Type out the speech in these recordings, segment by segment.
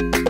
thank you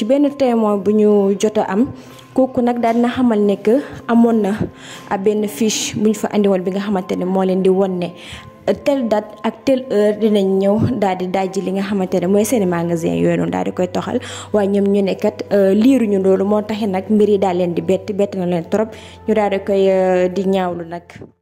ci benn témoin bu ñu jot am kooku nag daal dina xamal ne que amoon na ab benn fiche bu ñu fa indiwoon bi nga xamante ne moo leen di won ne euh, telle date ak telle heure dinañ ñëw daal di dajji li nga xamante ne mooy seeni magasin yooyu daal di koy toxal waaye ñoom ñu ne kat euh, liiruñu doolu moo taxi nag mbir yi daal leen di bett bett na leen trop ñu daal di koy euh, di ñaawlu nag.